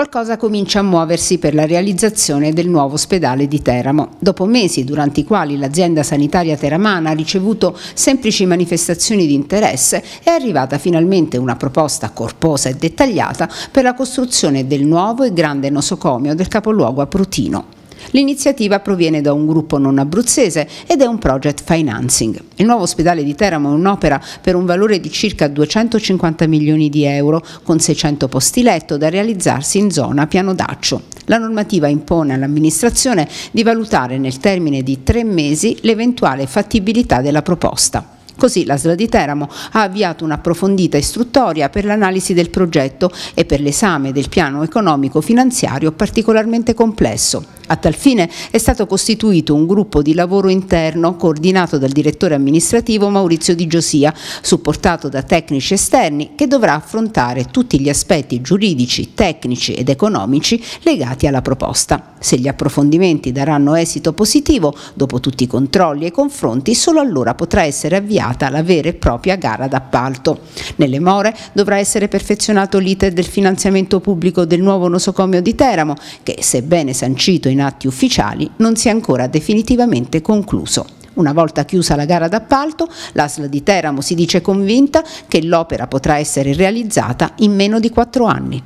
qualcosa comincia a muoversi per la realizzazione del nuovo ospedale di Teramo. Dopo mesi durante i quali l'azienda sanitaria teramana ha ricevuto semplici manifestazioni di interesse, è arrivata finalmente una proposta corposa e dettagliata per la costruzione del nuovo e grande nosocomio del capoluogo aprutino. L'iniziativa proviene da un gruppo non abruzzese ed è un project financing. Il nuovo ospedale di Teramo è un'opera per un valore di circa 250 milioni di euro, con 600 posti letto da realizzarsi in zona Piano Daccio. La normativa impone all'amministrazione di valutare nel termine di tre mesi l'eventuale fattibilità della proposta. Così la SLA di Teramo ha avviato un'approfondita istruttoria per l'analisi del progetto e per l'esame del piano economico finanziario particolarmente complesso. A tal fine è stato costituito un gruppo di lavoro interno coordinato dal direttore amministrativo Maurizio Di Giosia, supportato da tecnici esterni, che dovrà affrontare tutti gli aspetti giuridici, tecnici ed economici legati alla proposta. Se gli approfondimenti daranno esito positivo, dopo tutti i controlli e confronti, solo allora potrà essere avviata la vera e propria gara d'appalto. Nelle more dovrà essere perfezionato l'iter del finanziamento pubblico del nuovo nosocomio di Teramo, che sebbene sancito in atti ufficiali non si è ancora definitivamente concluso. Una volta chiusa la gara d'appalto, l'ASL di Teramo si dice convinta che l'opera potrà essere realizzata in meno di quattro anni.